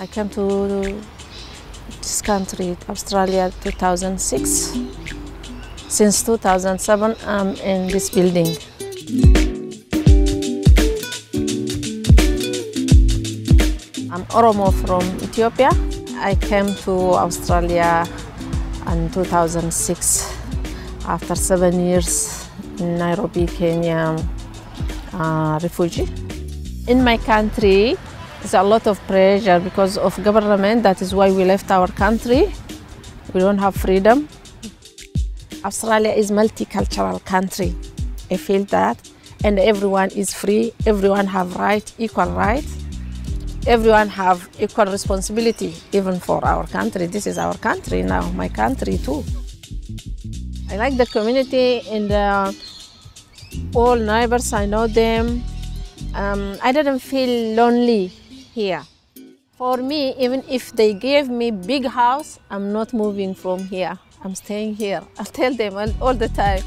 I came to this country, Australia, 2006. Since 2007, I'm in this building. I'm Oromo from Ethiopia. I came to Australia in 2006 after seven years in Nairobi, Kenya, uh, refugee. In my country, there's a lot of pressure because of government. That is why we left our country. We don't have freedom. Australia is multicultural country. I feel that, and everyone is free. Everyone have right, equal right. Everyone have equal responsibility, even for our country. This is our country now, my country too. I like the community and the, all neighbors. I know them. Um, I didn't feel lonely here. For me, even if they gave me big house, I'm not moving from here. I'm staying here. I tell them all, all the time.